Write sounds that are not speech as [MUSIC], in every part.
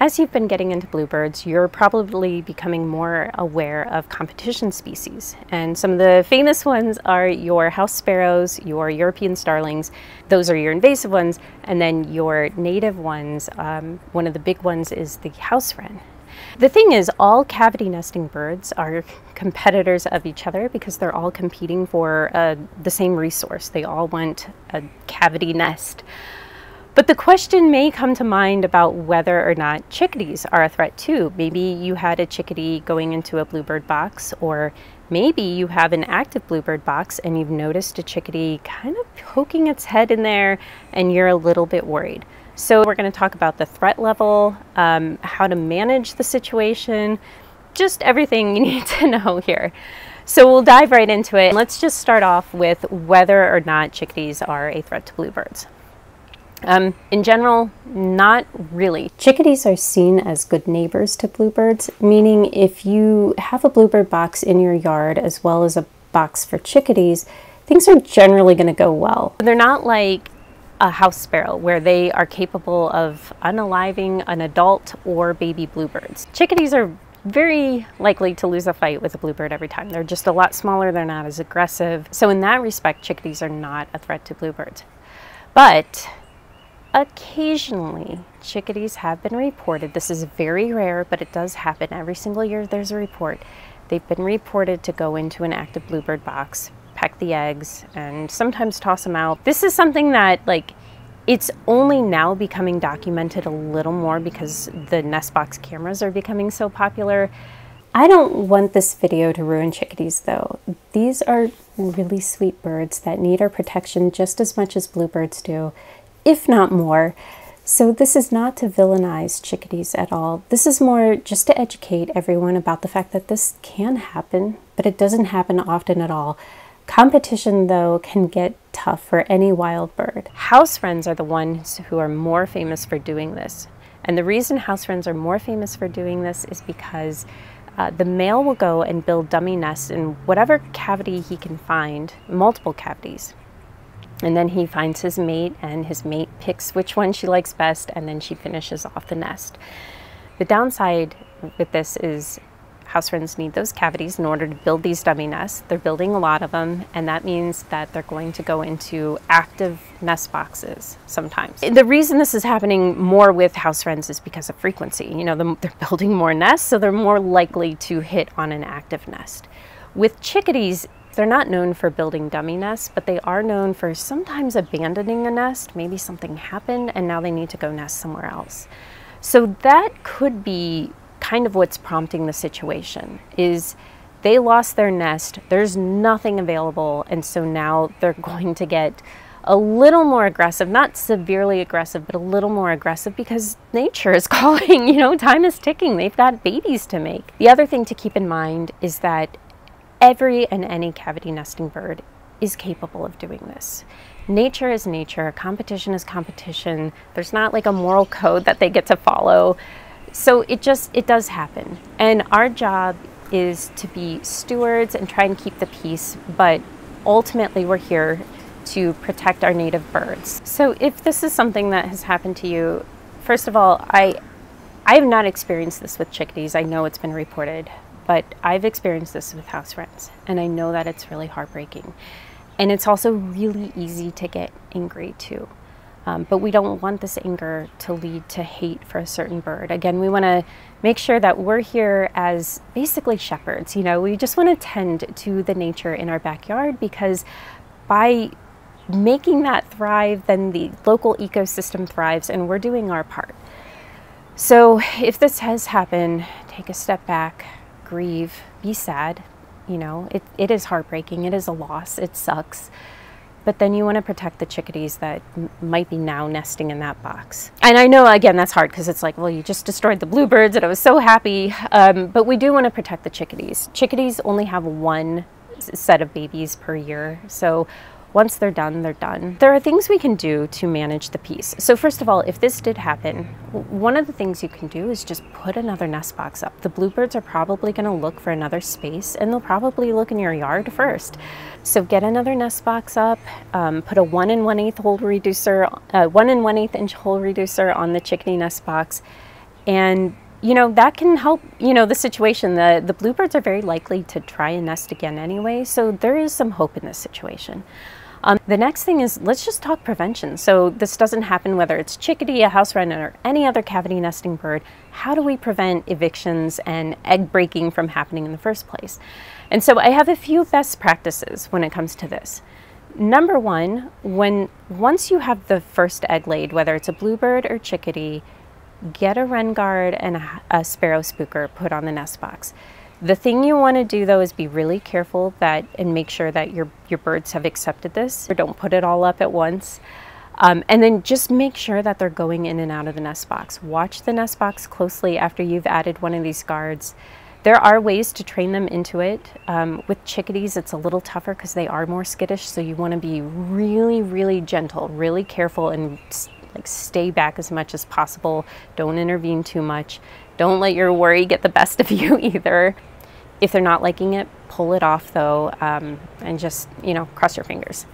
As you've been getting into bluebirds, you're probably becoming more aware of competition species. And some of the famous ones are your house sparrows, your European starlings, those are your invasive ones, and then your native ones, um, one of the big ones is the house wren. The thing is, all cavity nesting birds are competitors of each other because they're all competing for uh, the same resource. They all want a cavity nest. But the question may come to mind about whether or not chickadees are a threat too. Maybe you had a chickadee going into a bluebird box, or maybe you have an active bluebird box and you've noticed a chickadee kind of poking its head in there and you're a little bit worried. So we're going to talk about the threat level, um, how to manage the situation, just everything you [LAUGHS] need to know here. So we'll dive right into it. Let's just start off with whether or not chickadees are a threat to bluebirds. Um, in general, not really. Chickadees are seen as good neighbors to bluebirds, meaning if you have a bluebird box in your yard as well as a box for chickadees, things are generally going to go well. They're not like a house sparrow where they are capable of unaliving an adult or baby bluebirds. Chickadees are very likely to lose a fight with a bluebird every time. They're just a lot smaller, they're not as aggressive. So in that respect, chickadees are not a threat to bluebirds. But Occasionally, chickadees have been reported. This is very rare, but it does happen. Every single year there's a report. They've been reported to go into an active bluebird box, peck the eggs, and sometimes toss them out. This is something that, like, it's only now becoming documented a little more because the nest box cameras are becoming so popular. I don't want this video to ruin chickadees though. These are really sweet birds that need our protection just as much as bluebirds do if not more. So this is not to villainize chickadees at all. This is more just to educate everyone about the fact that this can happen, but it doesn't happen often at all. Competition, though, can get tough for any wild bird. House wrens are the ones who are more famous for doing this. And the reason house wrens are more famous for doing this is because uh, the male will go and build dummy nests in whatever cavity he can find, multiple cavities. And then he finds his mate, and his mate picks which one she likes best, and then she finishes off the nest. The downside with this is house wrens need those cavities in order to build these dummy nests. They're building a lot of them, and that means that they're going to go into active nest boxes sometimes. The reason this is happening more with house wrens is because of frequency. You know, they're [LAUGHS] building more nests, so they're more likely to hit on an active nest. With chickadees, they're not known for building dummy nests, but they are known for sometimes abandoning a nest. Maybe something happened and now they need to go nest somewhere else. So that could be kind of what's prompting the situation is they lost their nest, there's nothing available, and so now they're [LAUGHS] going to get a little more aggressive, not severely aggressive, but a little more aggressive because nature is [LAUGHS] calling, you know, time is ticking. They've got babies to make. The other thing to keep in mind is that every and any cavity nesting bird is capable of doing this. Nature is nature, competition is competition. There's not like a moral code that they get to follow. So it just, it does happen. And our job is to be stewards and try and keep the peace, but ultimately we're here to protect our native birds. So if this is something that has happened to you, first of all, I, I have not experienced this with chickadees. I know it's been reported. But I've experienced this with house wrens, and I know that it's really heartbreaking. And it's also really easy to get angry too. Um, but we don't want this anger to lead to hate for a certain bird. Again, we want to make sure that we're here as basically shepherds. You know, we just want to tend to the nature in our backyard because by making that thrive, then the local ecosystem thrives and we're doing our part. So if this has happened, take a step back, grieve, be sad. You know, it, it is heartbreaking. It is a loss. It sucks. But then you want to protect the chickadees that might be now nesting in that box. And I know, again, that's hard because it's like, well, you just destroyed the bluebirds and I was so happy. Um, but we do want to protect the chickadees. Chickadees only have one set of babies per year. So once they're done, they're done. There are things we can do to manage the peace. So first of all, if this did happen, one of the things you can do is just put another nest box up. The bluebirds are probably gonna look for another space and they'll probably look in your yard first. So get another nest box up, um, put a one and one eighth hole reducer, uh, one and one eighth inch hole reducer on the chickadee nest box, And you know that can help you know the situation the the bluebirds are very likely to try and nest again anyway so there is some hope in this situation um, the next thing is let's just talk prevention. So this doesn't happen whether it's chickadee a house wren or any other cavity nesting bird. How do we prevent evictions and egg breaking from happening in the first place? And so i have a few best practices when it comes to this. Number one when once you have the first egg laid whether it's a bluebird or chickadee get a wren guard and a, a sparrow spooker put on the nest box. The thing you want to do though is be really careful that and make sure that your your birds have accepted this or don't put it all up at once. Um, and then just make sure that they're going in and out of the nest box. Watch the nest box closely after you've added one of these guards. There are ways to train them into it. Um, with chickadees, it's a little tougher because they are more skittish, so you want to be really, really gentle, really careful, and like stay back as much as possible. Don't intervene too much. Don't let your worry get the best of [LAUGHS] you either. If they're not liking it, pull it off though, um, and just, you know, cross your fingers.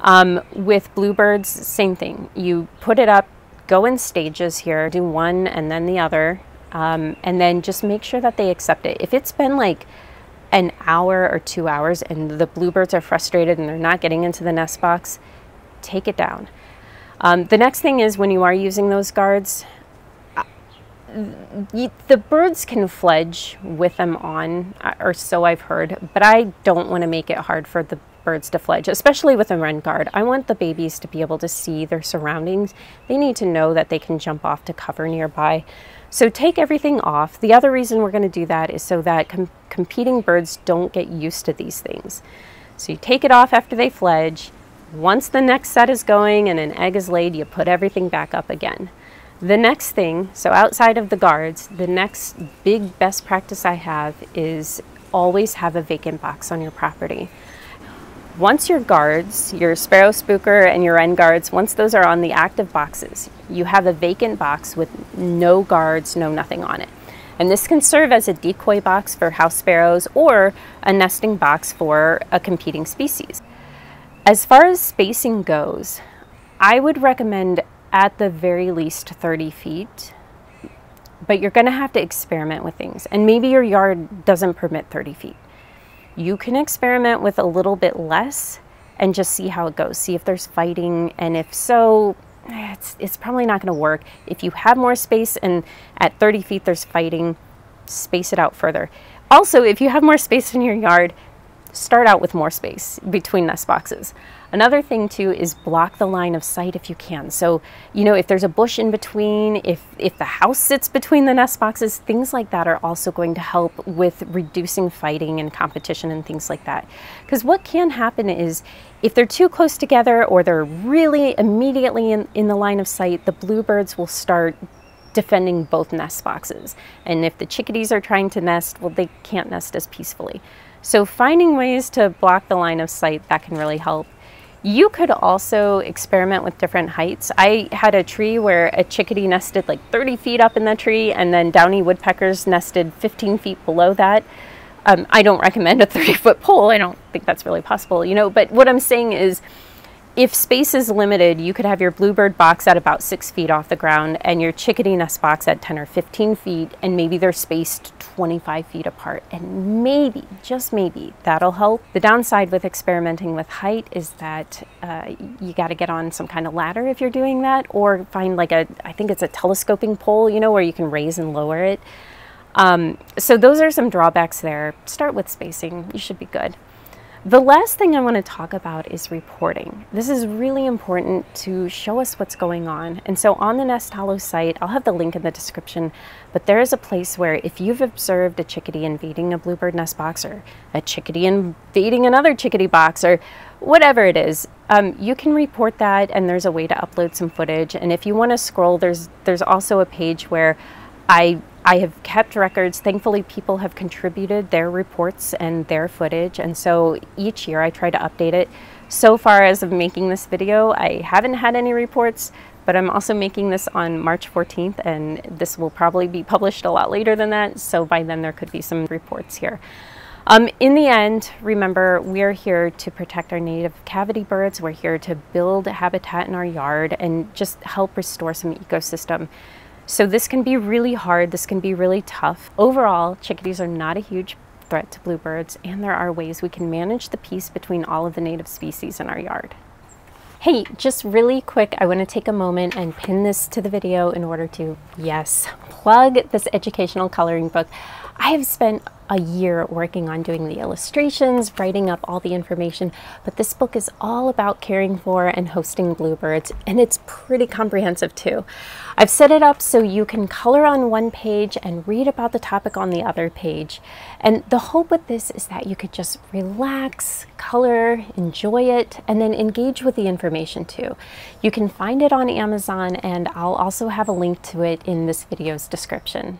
Um, with bluebirds, same thing. You put it up, go in stages here, do one and then the other, um, and then just make sure that they accept it. If it's been like an hour or two hours and the bluebirds are frustrated and they're not getting into the nest box, take it down. Um, the next thing is when you are using those guards, the birds can fledge with them on, uh, or so I've heard, but I don't want to make it hard for the birds to fledge, especially with a wren guard. I want the babies to be able to see their surroundings. They need to know that they can jump off to cover nearby. So take everything off. The other reason we're going to do that is so that com competing birds don't get used to these things. So you take it off after they fledge, once the next set is going and an egg is laid, you put everything back up again. The next thing, so outside of the guards, the next big best practice I have is always have a vacant box on your property. Once your guards, your sparrow spooker and your wren guards, once those are on the active boxes, you have a vacant box with no guards, no nothing on it. And this can serve as a decoy box for house sparrows or a nesting box for a competing species. As far as spacing goes, I would recommend at the very least 30 feet, but you're going to have to experiment with things. And maybe your yard doesn't permit 30 feet. You can experiment with a little bit less and just see how it goes. See if there's fighting, and if so, eh, it's, it's probably not going to work. If you have more space and at 30 feet there's fighting, space it out further. Also, if you have more space in your yard, start out with more space between nest boxes. Another thing too is block the line of sight if you can. So, you know, if there's a bush in between, if, if the house sits between the nest boxes, things like that are also going to help with reducing fighting and competition and things like that. Because what can happen is if they're too close together or they're really immediately in, in the line of sight, the bluebirds will start defending both nest boxes. And if the chickadees are trying to nest, well, they can't nest as peacefully. So finding ways to block the line of sight, that can really help. You could also experiment with different heights. I had a tree where a chickadee nested like 30 feet up in the tree and then downy woodpeckers nested 15 feet below that. Um, I don't recommend a [LAUGHS] 30 foot pole. I don't think that's really possible, you know, but what I'm saying is if space is limited, you could have your bluebird box at about six feet off the ground and your chickadee nest box at 10 or 15 feet, and maybe they're spaced 25 feet apart. And maybe, just maybe, that'll help. The downside with experimenting with height is that uh, you got to get on some kind of ladder if you're doing that, or find like a, I think it's a telescoping pole, you know, where you can raise and lower it. Um, so those are some drawbacks there. Start with spacing, you should be good. The last thing I want to talk about is reporting. This is really important to show us what's going on. And so on the Nest Hollow site, I'll have the link in the description, but there is a place where if you've observed a chickadee invading a bluebird nest box or a chickadee invading another chickadee box or whatever it is, um, you can report that and there's a way to upload some footage. And if you want to scroll, there's, there's also a page where I I have kept records. Thankfully, people have contributed their reports and their footage, and so each year I try to update it. So far as of making this video, I haven't had any reports, but I'm also making this on March 14th, and this will probably be published a lot later than that, so by then there could be some reports here. Um, in the end, remember, we're here to protect our native cavity birds. We're here to build habitat in our yard and just help restore some ecosystem So this can be really hard, this can be really tough. Overall, chickadees are not a huge threat to bluebirds, and there are ways we can manage the peace between all of the native species in our yard. Hey, just really quick, I want to take a moment and pin this to the video in order to, yes, plug this educational coloring book. I have spent a year working on doing the illustrations, writing up all the information, but this book is all about caring for and hosting bluebirds, and it's pretty comprehensive too. I've set it up so you can color on one page and read about the topic on the other page. And the hope with this is that you could just relax, color, enjoy it, and then engage with the information too. You can find it on Amazon, and I'll also have a link to it in this video's description.